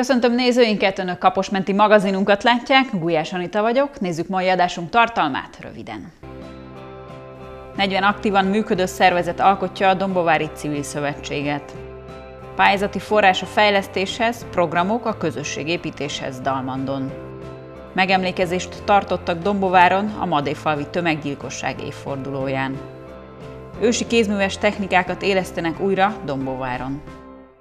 Köszöntöm nézőinket, Önök Kaposmenti magazinunkat látják, Gulyás Anita vagyok, nézzük mai adásunk tartalmát röviden. 40 aktívan működő szervezet alkotja a Dombovári Civil Szövetséget. Pályázati forrás a fejlesztéshez, programok a közösségépítéshez Dalmandon. Megemlékezést tartottak Dombováron a Madéfalvi tömeggyilkosság évfordulóján. Ősi kézműves technikákat élesztenek újra Dombováron.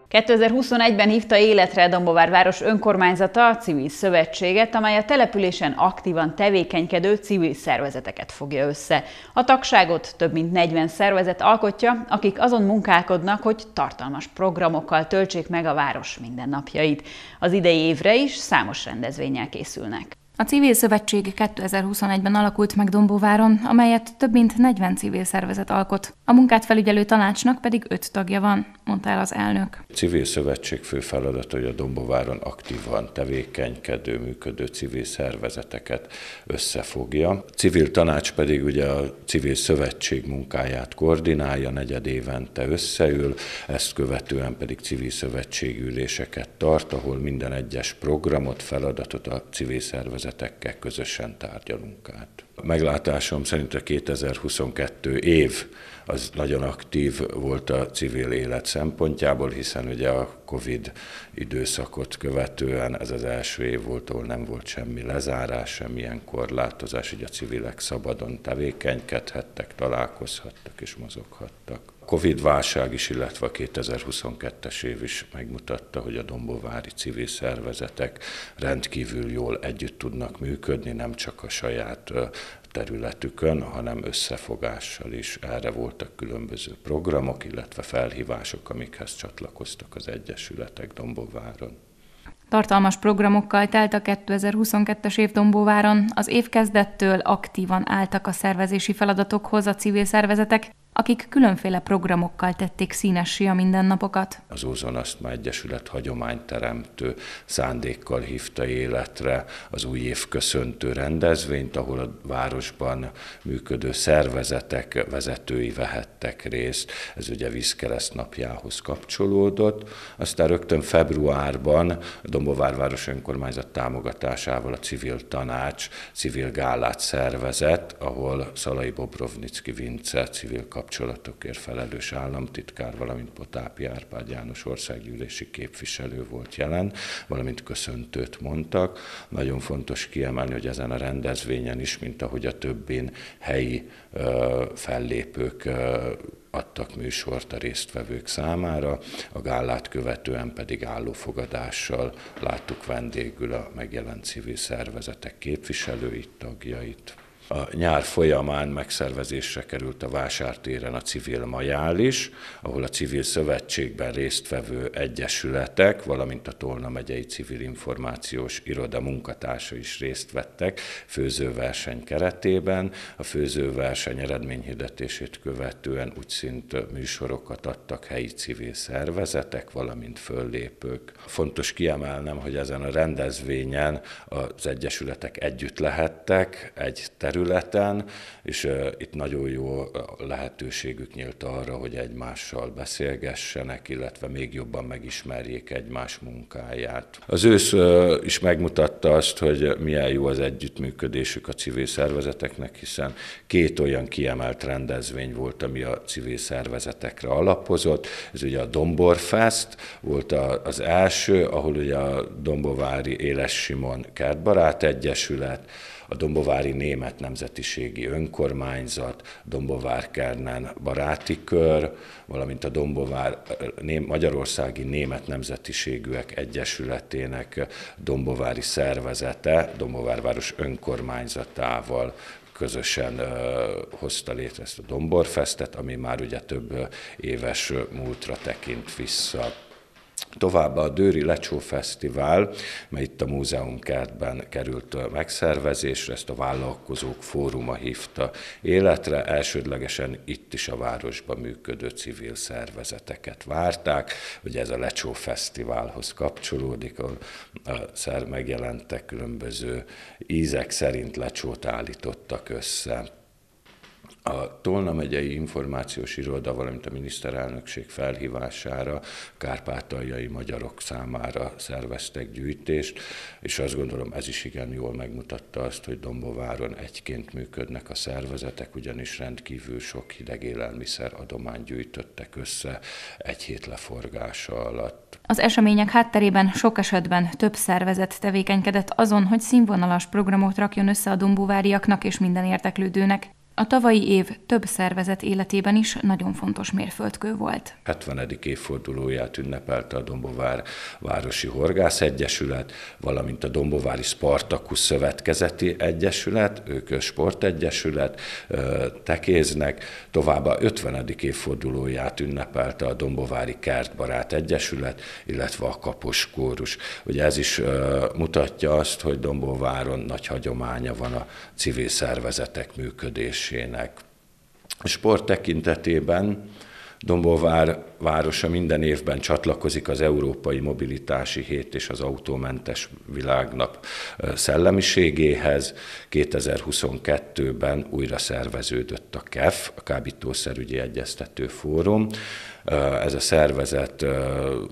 2021-ben hívta életre Dombovár város önkormányzata a civil szövetséget, amely a településen aktívan tevékenykedő civil szervezeteket fogja össze. A tagságot több mint 40 szervezet alkotja, akik azon munkálkodnak, hogy tartalmas programokkal töltsék meg a város mindennapjait. Az idei évre is számos rendezvényel készülnek. A Civil Szövetség 2021-ben alakult meg Dombóváron, amelyet több mint 40 civil szervezet alkot. A munkát felügyelő tanácsnak pedig öt tagja van, mondta el az elnök. A Civil Szövetség fő feladata, hogy a Dombóváron aktívan tevékenykedő, működő civil szervezeteket összefogja. A civil tanács pedig ugye a Civil Szövetség munkáját koordinálja, negyed évente összeül, ezt követően pedig civil szövetségüléseket tart, ahol minden egyes programot, feladatot a civil szervezet szervezetekkel közösen tárgyalunk át. A meglátásom szerint a 2022 év az nagyon aktív volt a civil élet szempontjából, hiszen ugye a Covid időszakot követően ez az első év volt, ahol nem volt semmi lezárás, semmilyen korlátozás, hogy a civilek szabadon tevékenykedhettek, találkozhattak és mozoghattak. Covid-válság is, illetve a 2022-es év is megmutatta, hogy a dombovári civil szervezetek rendkívül jól együtt tudnak működni, nem csak a saját területükön, hanem összefogással is. Erre voltak különböző programok, illetve felhívások, amikhez csatlakoztak az egyesületek Dombováron. Tartalmas programokkal telt a 2022-es év Dombóváron. Az év kezdettől aktívan álltak a szervezési feladatokhoz a civil szervezetek, akik különféle programokkal tették színessé a mindennapokat. Az Ózonasztma Egyesület hagyományteremtő szándékkal hívta életre az új év köszöntő rendezvényt, ahol a városban működő szervezetek vezetői vehettek részt. Ez ugye Vízkereszt napjához kapcsolódott. Aztán rögtön februárban Dombovár város önkormányzat támogatásával a civil tanács civil gálát szervezett, ahol Szalai Bobrovnicki Vince civil kapcsolatokért felelős államtitkár, valamint Potápi Árpád János országgyűlési képviselő volt jelen, valamint köszöntőt mondtak. Nagyon fontos kiemelni, hogy ezen a rendezvényen is, mint ahogy a többén helyi fellépők adtak műsort a résztvevők számára, a gálát követően pedig állófogadással láttuk vendégül a megjelent civil szervezetek képviselőit, tagjait. A nyár folyamán megszervezésre került a vásártéren a civil majál is, ahol a civil szövetségben résztvevő egyesületek, valamint a Tolna megyei civil információs iroda munkatársa is részt vettek főzőverseny keretében. A főzőverseny eredményhirdetését követően úgy szint műsorokat adtak helyi civil szervezetek, valamint föllépők. Fontos kiemelnem, hogy ezen a rendezvényen az egyesületek együtt lehettek egy területen, területen, és itt nagyon jó lehetőségük nyílt arra, hogy egymással beszélgessenek, illetve még jobban megismerjék egymás munkáját. Az ősz is megmutatta azt, hogy milyen jó az együttműködésük a civil szervezeteknek, hiszen két olyan kiemelt rendezvény volt, ami a civil szervezetekre alapozott. Ez ugye a Domborfest volt az első, ahol ugye a Dombovári Éles Simon Kertbarát Egyesület, a Dombovári Német Nemzetiségi Önkormányzat, Dombovár-Kernen Baráti Kör, valamint a Dombovár, Magyarországi Német Nemzetiségűek Egyesületének Dombovári szervezete, Dombovárváros önkormányzatával közösen hozta létre ezt a Domborfestet, ami már ugye több éves múltra tekint vissza. Továbbá a Dőri Lecsó Fesztivál, mely itt a múzeumkertben került megszervezésre, ezt a vállalkozók fóruma hívta életre, elsődlegesen itt is a városban működő civil szervezeteket várták, ugye ez a Lecsó Fesztiválhoz kapcsolódik, ahol megjelentek különböző ízek szerint lecsót állítottak össze a Tolna megyei információs iroda, valamint a miniszterelnökség felhívására kárpátaljai magyarok számára szerveztek gyűjtést, és azt gondolom ez is igen jól megmutatta azt, hogy Dombováron egyként működnek a szervezetek, ugyanis rendkívül sok hideg élelmiszer adomány gyűjtöttek össze egy hét leforgása alatt. Az események hátterében sok esetben több szervezet tevékenykedett azon, hogy színvonalas programot rakjon össze a dombóváriaknak és minden érteklődőnek. A tavalyi év több szervezet életében is nagyon fontos mérföldkő volt. 70. évfordulóját ünnepelte a Dombovár Városi Horgász Egyesület, valamint a Dombovári Spartakusz Szövetkezeti Egyesület, ők sportegyesület, tekéznek, továbbá 50. évfordulóját ünnepelte a Dombovári Kertbarát Egyesület, illetve a Kapos Kórus. Ugye ez is mutatja azt, hogy Dombováron nagy hagyománya van a civil szervezetek működés működésének. Sport tekintetében Dombóvár városa minden évben csatlakozik az Európai Mobilitási Hét és az Autómentes Világnap szellemiségéhez. 2022-ben újra szerveződött a KEF, a Kábítószerügyi Egyeztető Fórum, ez a szervezet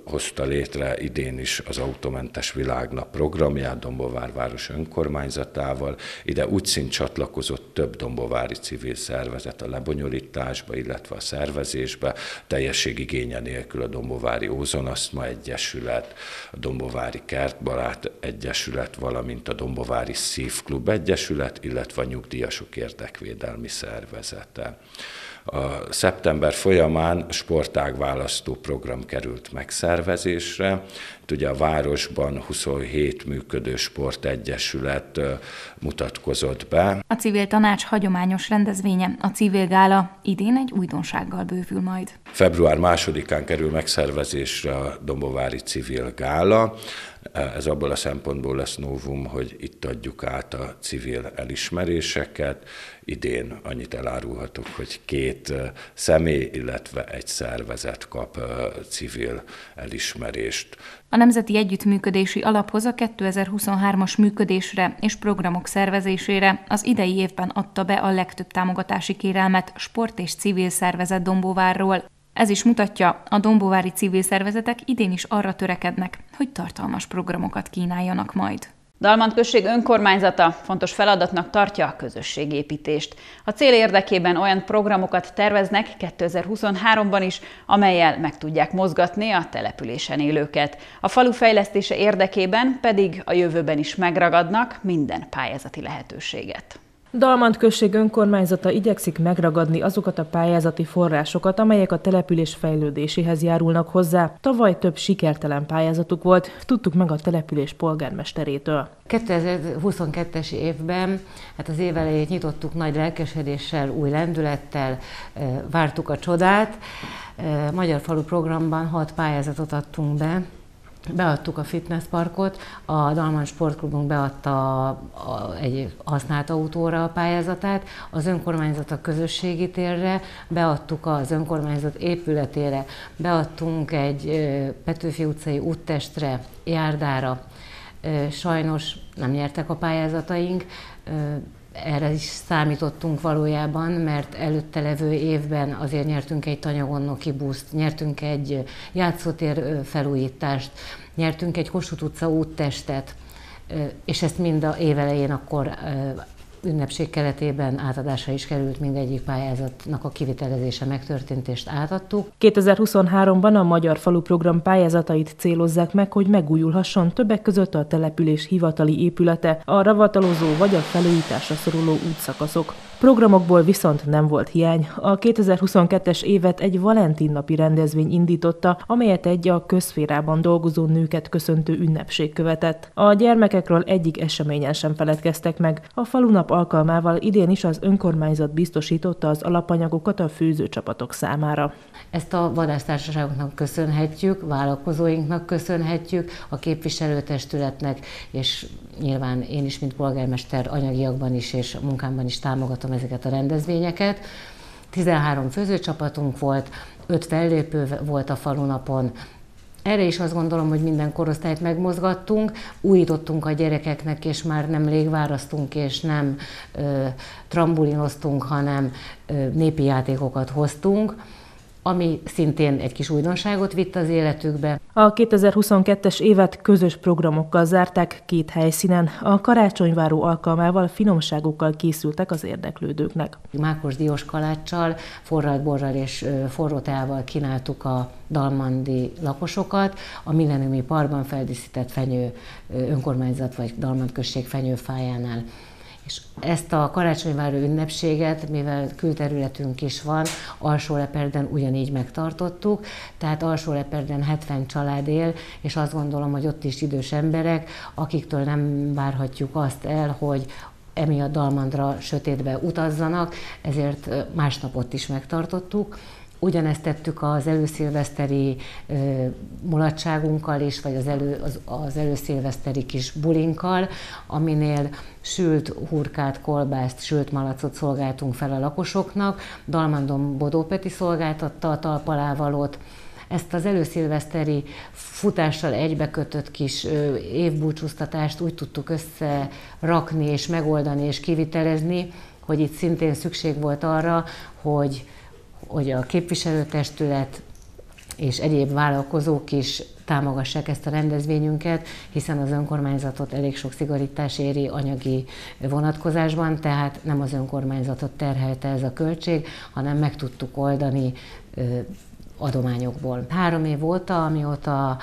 hozta létre idén is az Automentes Világnap programját Dombovár város önkormányzatával. Ide úgy csatlakozott több dombovári civil szervezet a lebonyolításba, illetve a szervezésbe, teljesség igénye nélkül a Dombovári Ózonasztma Egyesület, a Dombovári Kertbarát Egyesület, valamint a Dombovári Szívklub Egyesület, illetve a Nyugdíjasok Érdekvédelmi Szervezete. A szeptember folyamán sportágválasztó program került megszervezésre. Ugye a városban 27 működő sportegyesület mutatkozott be. A civil tanács hagyományos rendezvénye, a civil gála idén egy újdonsággal bővül majd. Február másodikán kerül megszervezésre a Dombovári Civil Gála. Ez abból a szempontból lesz novum, hogy itt adjuk át a civil elismeréseket. Idén annyit elárulhatok, hogy két személy, illetve egy szervezet kap civil elismerést. A Nemzeti Együttműködési Alaphoz a 2023-as működésre és programok szervezésére az idei évben adta be a legtöbb támogatási kérelmet sport és civil szervezet Dombóvárról. Ez is mutatja, a dombóvári civil szervezetek idén is arra törekednek, hogy tartalmas programokat kínáljanak majd. Dalmant község önkormányzata fontos feladatnak tartja a közösségépítést. A cél érdekében olyan programokat terveznek 2023-ban is, amelyel meg tudják mozgatni a településen élőket. A falu fejlesztése érdekében pedig a jövőben is megragadnak minden pályázati lehetőséget. Dalmant község önkormányzata igyekszik megragadni azokat a pályázati forrásokat, amelyek a település fejlődéséhez járulnak hozzá. Tavaly több sikertelen pályázatuk volt, tudtuk meg a település polgármesterétől. 2022-es évben, hát az év elejét nyitottuk nagy lelkesedéssel, új lendülettel, vártuk a csodát. Magyar Falu programban hat pályázatot adtunk be, beadtuk a fitnessparkot, a Dalman Sportklubunk beadta egy használt autóra a pályázatát, az önkormányzat a közösségi térre, beadtuk az önkormányzat épületére, beadtunk egy Petőfi utcai úttestre, járdára. Sajnos nem nyertek a pályázataink, erre is számítottunk valójában, mert előtte levő évben azért nyertünk egy tanyagonnoki buszt, nyertünk egy játszótér felújítást, nyertünk egy Kossuth utca úttestet, és ezt mind a évelején akkor ünnepség keretében átadásra is került mindegyik pályázatnak a kivitelezése megtörtént és átadtuk. 2023-ban a Magyar Falu Program pályázatait célozzák meg, hogy megújulhasson többek között a település hivatali épülete, a ravatalozó vagy a felújításra szoruló útszakaszok. Programokból viszont nem volt hiány. A 2022-es évet egy Valentin rendezvény indította, amelyet egy a közférában dolgozó nőket köszöntő ünnepség követett. A gyermekekről egyik eseményen sem feledkeztek meg. A falunap alkalmával idén is az önkormányzat biztosította az alapanyagokat a főzőcsapatok számára. Ezt a vadásztársaságoknak köszönhetjük, vállalkozóinknak köszönhetjük, a képviselőtestületnek, és nyilván én is, mint polgármester anyagiakban is és munkámban is támogatom ezeket a rendezvényeket. 13 főzőcsapatunk volt, 5 fellépő volt a falunapon, Erre is azt gondolom, hogy minden korosztályt megmozgattunk, újítottunk a gyerekeknek, és már nem légvárasztunk, és nem ö, trambulinoztunk, hanem ö, népi játékokat hoztunk ami szintén egy kis újdonságot vitt az életükbe. A 2022-es évet közös programokkal zárták két helyszínen. A karácsonyváró alkalmával finomságokkal készültek az érdeklődőknek. Mákos diós kaláccsal, forralt borral és forró teával kínáltuk a dalmandi lakosokat. A Millenniumi Parkban feldíszített fenyő önkormányzat vagy Dalmand község fenyőfájánál és ezt a karácsonyváró ünnepséget, mivel külterületünk is van, Alsó-Leperden ugyanígy megtartottuk, tehát Alsó-Leperden 70 család él, és azt gondolom, hogy ott is idős emberek, akiktől nem várhatjuk azt el, hogy emiatt Dalmandra sötétbe utazzanak, ezért másnap ott is megtartottuk. Ugyanezt tettük az előszilveszteri ö, mulatságunkkal is, vagy az, elő, az, az előszilveszteri kis bulinkkal, aminél sült hurkát, kolbászt, sült malacot szolgáltunk fel a lakosoknak. Dalmandom Bodópeti szolgáltatta a talpalávalót, ezt az előszilveszteri futással egybekötött kis évbúcsúztatást úgy tudtuk összerakni és megoldani és kivitelezni, hogy itt szintén szükség volt arra, hogy hogy a képviselőtestület és egyéb vállalkozók is támogassák ezt a rendezvényünket, hiszen az önkormányzatot elég sok szigorítás éri anyagi vonatkozásban, tehát nem az önkormányzatot terhelte ez a költség, hanem meg tudtuk oldani adományokból. Három év óta, amióta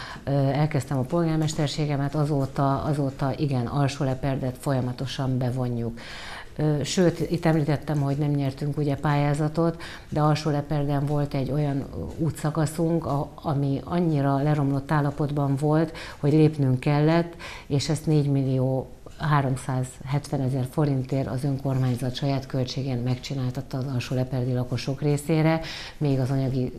elkezdtem a polgármesterségemet, azóta, azóta igen, alsó leperdet folyamatosan bevonjuk. Sőt, itt említettem, hogy nem nyertünk ugye pályázatot, de alsó leperden volt egy olyan útszakaszunk, ami annyira leromlott állapotban volt, hogy lépnünk kellett, és ezt 4 millió 370 ezer forintért az önkormányzat saját költségén megcsináltatta az alsó leperdi lakosok részére, még az anyagi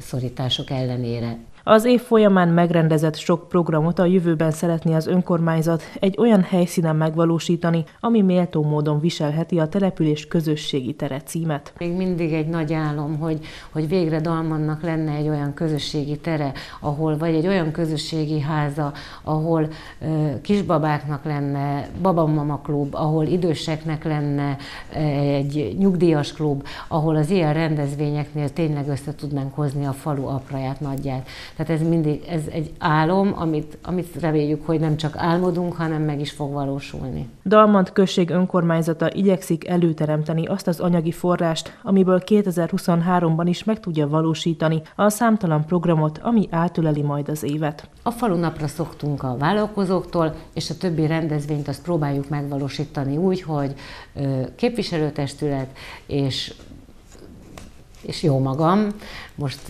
szorítások ellenére. Az év folyamán megrendezett sok programot a jövőben szeretné az önkormányzat egy olyan helyszínen megvalósítani, ami méltó módon viselheti a település közösségi tere címet. Még mindig egy nagy álom, hogy, hogy végre Dalmannak lenne egy olyan közösségi tere, ahol vagy egy olyan közösségi háza, ahol uh, kisbabáknak lenne babamama klub, ahol időseknek lenne egy nyugdíjas klub, ahol az ilyen rendezvényeknél tényleg össze tudnánk hozni a falu apraját, nagyját. Tehát ez mindig ez egy álom, amit, amit reméljük, hogy nem csak álmodunk, hanem meg is fog valósulni. Dalmant község önkormányzata igyekszik előteremteni azt az anyagi forrást, amiből 2023-ban is meg tudja valósítani a számtalan programot, ami átöleli majd az évet. A falunapra szoktunk a vállalkozóktól, és a többi rendezvényt azt próbáljuk megvalósítani úgy, hogy képviselőtestület és és jó magam, most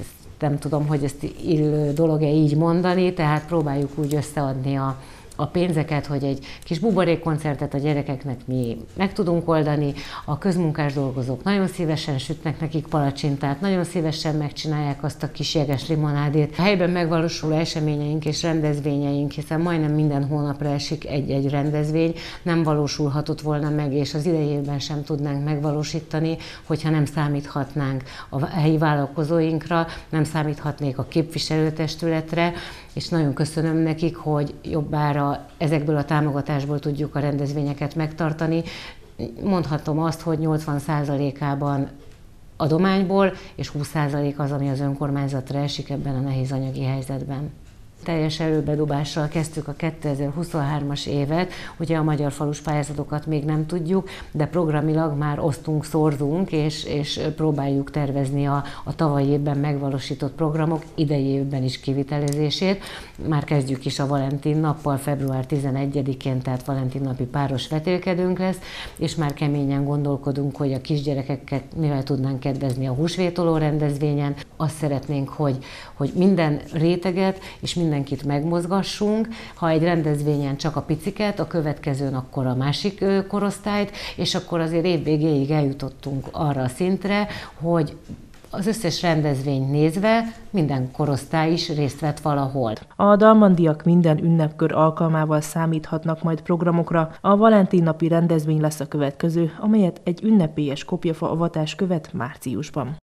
nem tudom, hogy ezt illő dolog-e így mondani, tehát próbáljuk úgy összeadni a, a pénzeket, hogy egy kis buborékkoncertet a gyerekeknek mi meg tudunk oldani. A közmunkás dolgozók nagyon szívesen sütnek nekik palacsintát, nagyon szívesen megcsinálják azt a kis jeges limonádét. A helyben megvalósuló eseményeink és rendezvényeink, hiszen majdnem minden hónapra esik egy-egy rendezvény, nem valósulhatott volna meg, és az idejében sem tudnánk megvalósítani, hogyha nem számíthatnánk a helyi vállalkozóinkra, nem számíthatnék a képviselőtestületre, és nagyon köszönöm nekik, hogy jobbára ezekből a támogatásból tudjuk a rendezvényeket megtartani. Mondhatom azt, hogy 80%-ában adományból, és 20% az, ami az önkormányzatra esik ebben a nehéz anyagi helyzetben teljes előbedobással kezdtük a 2023-as évet. Ugye a magyar falus pályázatokat még nem tudjuk, de programilag már osztunk, szorzunk, és, és próbáljuk tervezni a, a tavalyi évben megvalósított programok idei évben is kivitelezését. Már kezdjük is a Valentin nappal, február 11-én, tehát Valentin napi páros vetélkedőnk lesz, és már keményen gondolkodunk, hogy a kisgyerekeket mivel tudnánk kedvezni a húsvétoló rendezvényen. Azt szeretnénk, hogy, hogy minden réteget és minden mindenkit megmozgassunk, ha egy rendezvényen csak a piciket, a következőn akkor a másik korosztályt, és akkor azért évvégéig eljutottunk arra a szintre, hogy az összes rendezvényt nézve minden korosztály is részt vett valahol. A dalmandiak minden ünnepkör alkalmával számíthatnak majd programokra. A Valentin napi rendezvény lesz a következő, amelyet egy ünnepélyes kopjafa avatás követ márciusban.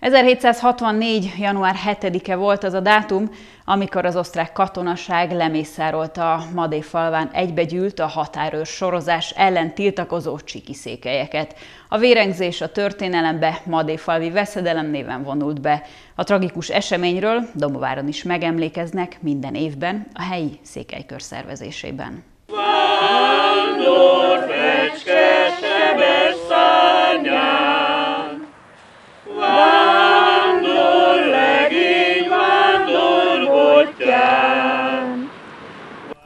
1764. január 7-e volt az a dátum, amikor az osztrák katonaság lemészárolta a Madé falván egybegyűlt a határőr sorozás ellen tiltakozó csikiszékelyeket. A vérengzés a történelembe falvi veszedelem néven vonult be. A tragikus eseményről Domováron is megemlékeznek minden évben a helyi székelykör szervezésében. Vándor, fecske, sebes szányán,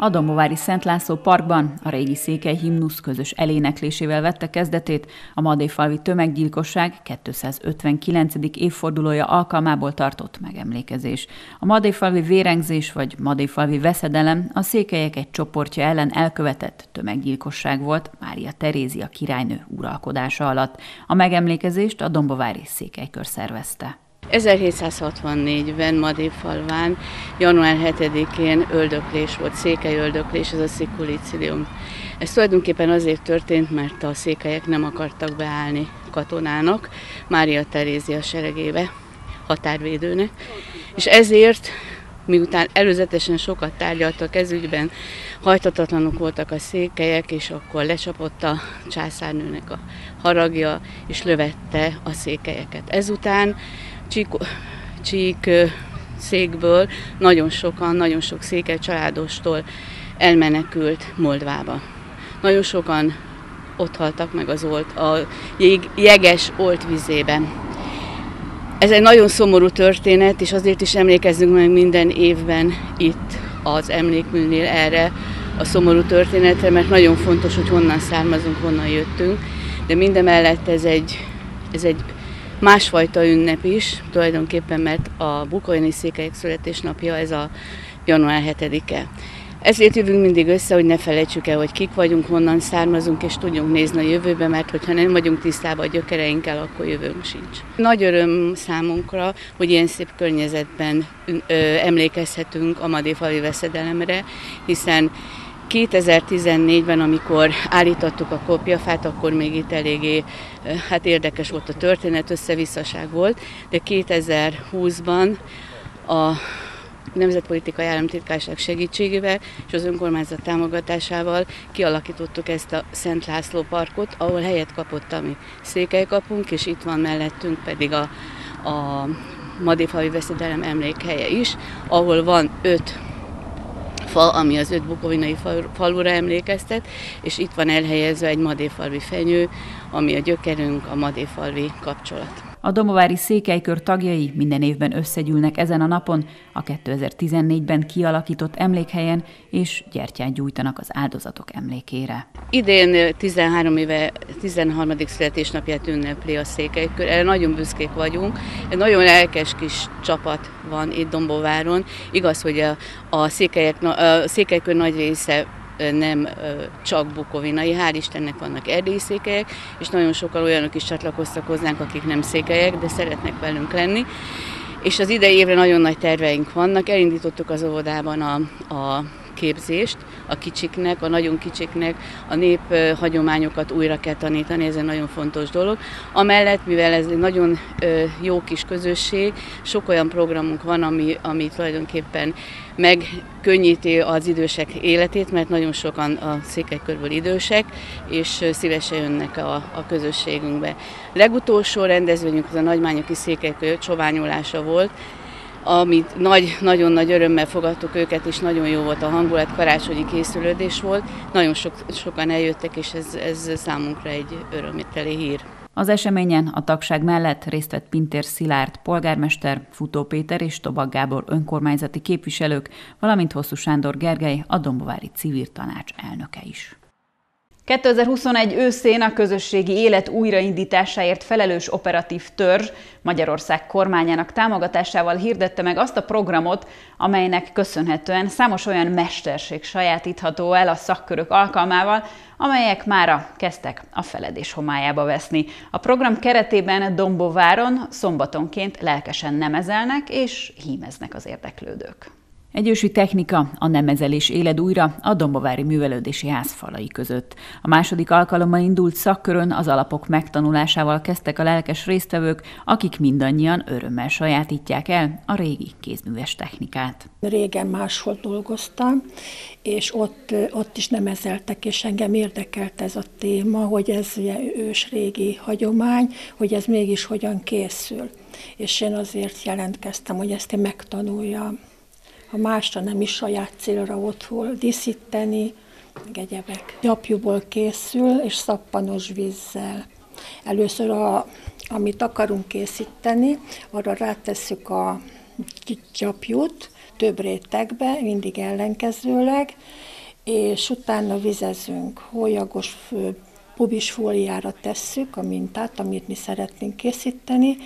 A Domovári Szent László Parkban a régi székely himnusz közös eléneklésével vette kezdetét a Madéfalvi tömeggyilkosság 259. évfordulója alkalmából tartott megemlékezés. A Madéfalvi vérengzés vagy Madéfalvi veszedelem a székelyek egy csoportja ellen elkövetett tömeggyilkosság volt Mária Terézia királynő uralkodása alatt. A megemlékezést a Dombovári székelykör szervezte. 1764-ben Madéfalván, január 7-én öldöklés volt, székely öldöklés, ez a szikulicidium. Ez tulajdonképpen azért történt, mert a székelyek nem akartak beállni katonának, Mária Terézia seregébe, határvédőnek, és ezért miután előzetesen sokat tárgyaltak ez ügyben, hajtatatlanok voltak a székelyek, és akkor lecsapott a császárnőnek a haragja, és lövette a székelyeket. Ezután csík, csík székből nagyon sokan, nagyon sok székely családostól elmenekült Moldvába. Nagyon sokan ott haltak meg az olt, a jég, jeges olt vizében. Ez egy nagyon szomorú történet, és azért is emlékezzünk meg minden évben itt az emlékműnél erre a szomorú történetre, mert nagyon fontos, hogy honnan származunk, honnan jöttünk, de mindemellett ez egy, ez egy másfajta ünnep is, tulajdonképpen, mert a bukolyani székelyek születésnapja ez a január 7-e. Ezért jövünk mindig össze, hogy ne felejtsük el, hogy kik vagyunk, honnan származunk, és tudjunk nézni a jövőbe, mert hogyha nem vagyunk tisztában a gyökereinkkel, akkor jövőnk sincs. Nagy öröm számunkra, hogy ilyen szép környezetben ö, emlékezhetünk a Madéfali veszedelemre, hiszen 2014-ben, amikor állítottuk a kopjafát, akkor még itt eléggé hát érdekes volt a történet, összevisszaság volt, de 2020-ban a Nemzetpolitikai Államtitkárság segítségével és az önkormányzat támogatásával kialakítottuk ezt a Szent László parkot, ahol helyet kapott a mi székelykapunk, és itt van mellettünk pedig a, a Madéfalvi Veszedelem emlékhelye is, ahol van öt fa, ami az öt bukovinai falura emlékeztet, és itt van elhelyezve egy madéfalvi fenyő, ami a gyökerünk, a madéfalvi kapcsolat. A Domovári Székelykör tagjai minden évben összegyűlnek ezen a napon, a 2014-ben kialakított emlékhelyen, és gyertyát gyújtanak az áldozatok emlékére. Idén 13 éve 13. születésnapját ünnepli a Székelykör. Erre nagyon büszkék vagyunk. Egy nagyon lelkes kis csapat van itt Dombováron. Igaz, hogy a, a, székelyek, a Székelykör nagy része nem csak bukovinai, hál' Istennek vannak erdélyi székelyek, és nagyon sokan olyanok is csatlakoztak hozzánk, akik nem székelyek, de szeretnek velünk lenni. És az idei évre nagyon nagy terveink vannak. Elindítottuk az óvodában a, a képzést a kicsiknek, a nagyon kicsiknek a nép hagyományokat újra kell tanítani, ez egy nagyon fontos dolog. Amellett, mivel ez egy nagyon jó kis közösség, sok olyan programunk van, ami, ami tulajdonképpen megkönnyíti az idősek életét, mert nagyon sokan a székelykörből idősek, és szívesen jönnek a, a közösségünkbe. Legutolsó rendezvényünk az a nagymányoki székelykör csoványolása volt, amit nagy, nagyon nagy örömmel fogadtuk őket, és nagyon jó volt a hangulat, karácsonyi készülődés volt. Nagyon sok, sokan eljöttek, és ez, ez számunkra egy örömteli hír. Az eseményen a tagság mellett részt vett Pintér Szilárd, polgármester, Futó Péter és Tobak Gábor önkormányzati képviselők, valamint Hosszú Sándor Gergely, a Dombovári Civil Tanács elnöke is. 2021 őszén a közösségi élet újraindításáért felelős operatív törzs Magyarország kormányának támogatásával hirdette meg azt a programot, amelynek köszönhetően számos olyan mesterség sajátítható el a szakkörök alkalmával, amelyek mára kezdtek a feledés homályába veszni. A program keretében Dombováron szombatonként lelkesen nemezelnek és hímeznek az érdeklődők. Egy ősi technika, a nemezelés éled újra a Dombovári Művelődési Ház falai között. A második alkalommal indult szakkörön az alapok megtanulásával kezdtek a lelkes résztvevők, akik mindannyian örömmel sajátítják el a régi kézműves technikát. Régen máshol dolgoztam, és ott, ott is nemezeltek, és engem érdekelt ez a téma, hogy ez ugye ős régi hagyomány, hogy ez mégis hogyan készül. És én azért jelentkeztem, hogy ezt én megtanuljam ha másra nem is saját célra otthon díszíteni, meg egyebek. Gyapjúból készül, és szappanos vízzel. Először, a, amit akarunk készíteni, arra rátesszük a gyapjút, több rétegbe, mindig ellenkezőleg, és utána vizezünk, hólyagos pubis fóliára tesszük a mintát, amit mi szeretnénk készíteni,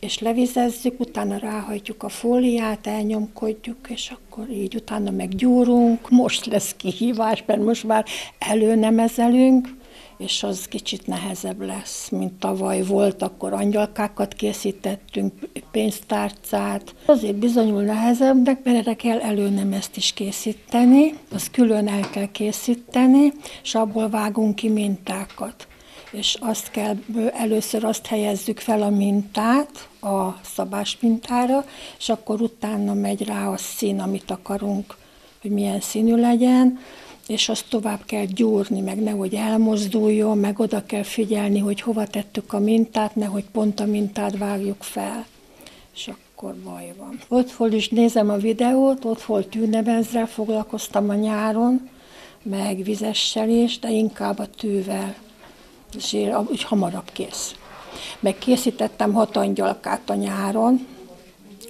és levizezzük, utána ráhajtjuk a fóliát, elnyomkodjuk, és akkor így utána meggyúrunk. Most lesz kihívás, mert most már előnemezelünk, és az kicsit nehezebb lesz, mint tavaly volt, akkor angyalkákat készítettünk, pénztárcát. Azért bizonyul nehezebbnek, mert erre kell előnemezt is készíteni, az külön el kell készíteni, és abból vágunk ki mintákat és azt kell, először azt helyezzük fel a mintát, a szabás mintára, és akkor utána megy rá a szín, amit akarunk, hogy milyen színű legyen, és azt tovább kell gyúrni, meg nehogy elmozduljon, meg oda kell figyelni, hogy hova tettük a mintát, nehogy pont a mintát vágjuk fel. És akkor baj van. Ott hol is nézem a videót, ott hol tűnevezzel foglalkoztam a nyáron, meg vizessel is, de inkább a tűvel és úgy hamarabb kész. Meg készítettem hat angyalkát a nyáron,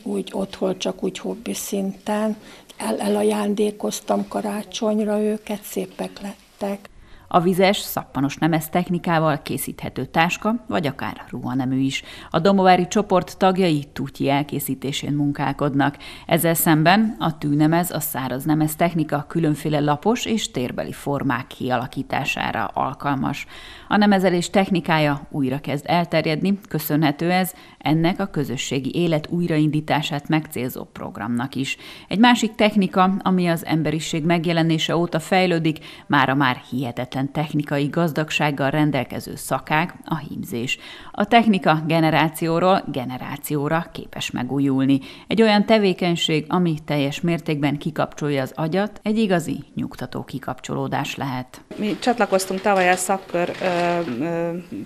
úgy otthon csak úgy hobbi szinten, El, elajándékoztam karácsonyra őket, szépek lettek. A vizes, szappanos nemes technikával készíthető táska, vagy akár ruhanemű is. A domovári csoport tagjai tutyi elkészítésén munkálkodnak. Ezzel szemben a tűnemez, a száraz nemes technika különféle lapos és térbeli formák kialakítására alkalmas. A nemezelés technikája újra kezd elterjedni, köszönhető ez ennek a közösségi élet újraindítását megcélzó programnak is. Egy másik technika, ami az emberiség megjelenése óta fejlődik, mára már hihetetlen technikai gazdagsággal rendelkező szakák, a hímzés. A technika generációról generációra képes megújulni. Egy olyan tevékenység, ami teljes mértékben kikapcsolja az agyat, egy igazi nyugtató kikapcsolódás lehet. Mi csatlakoztunk tavaly a szakkör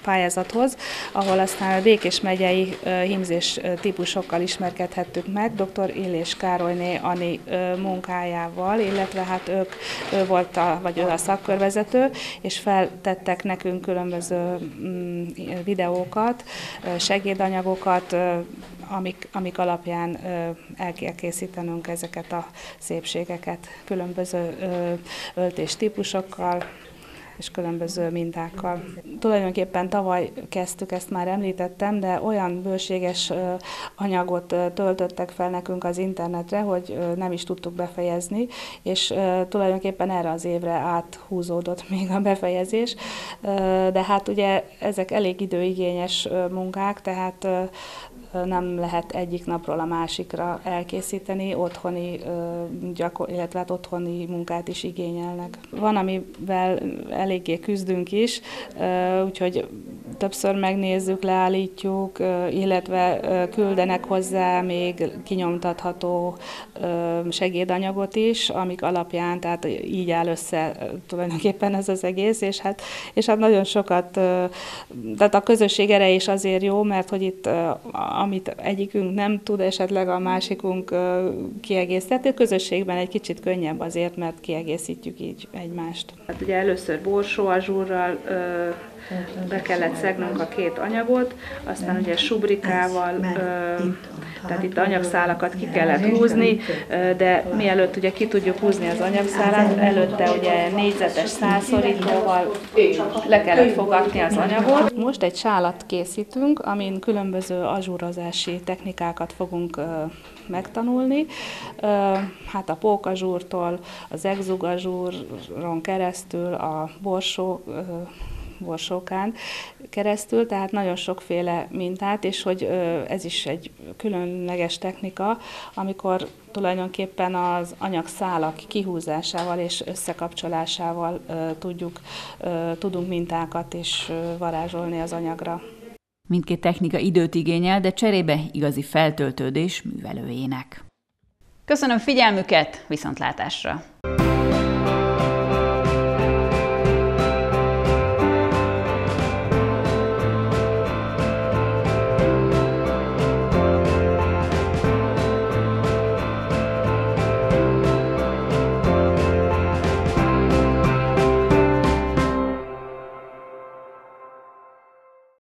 pályázathoz, ahol aztán a Békés megyei hímzés típusokkal ismerkedhettük meg, dr. Illés Károlyné Ani munkájával, illetve hát ők, ő volt a, vagy ő a szakkörvezető, és feltettek nekünk különböző mm, videókat, segédanyagokat, amik, amik alapján el kell készítenünk ezeket a szépségeket különböző öltés típusokkal, és különböző mintákkal. Tulajdonképpen tavaly kezdtük, ezt már említettem, de olyan bőséges anyagot töltöttek fel nekünk az internetre, hogy nem is tudtuk befejezni, és tulajdonképpen erre az évre áthúzódott még a befejezés, de hát ugye ezek elég időigényes munkák, tehát nem lehet egyik napról a másikra elkészíteni, otthoni, gyakor, illetve hát otthoni munkát is igényelnek. Van, amivel eléggé küzdünk is, úgyhogy többször megnézzük, leállítjuk, illetve küldenek hozzá még kinyomtatható segédanyagot is, amik alapján, tehát így áll össze tulajdonképpen ez az egész, és hát, és hát nagyon sokat, tehát a közösség ereje is azért jó, mert hogy itt amit egyikünk nem tud, esetleg a másikunk kiegészíteni, a közösségben egy kicsit könnyebb azért, mert kiegészítjük így egymást. Hát ugye először borsó azsúrral be kellett szegnünk a két anyagot, aztán ugye subrikával, tehát itt anyagszálakat ki kellett húzni, de mielőtt ugye ki tudjuk húzni az anyagszálát, előtte ugye négyzetes szálszorítóval le kellett fogatni az anyagot. Most egy sálat készítünk, amin különböző azsúrozási technikákat fogunk megtanulni. Hát a pókazsúrtól, az exugazsúron keresztül a borsó borsókán keresztül, tehát nagyon sokféle mintát, és hogy ez is egy különleges technika, amikor tulajdonképpen az anyagszálak kihúzásával és összekapcsolásával tudjuk, tudunk mintákat is varázsolni az anyagra. Mindkét technika időt igényel, de cserébe igazi feltöltődés művelőjének. Köszönöm figyelmüket, viszontlátásra!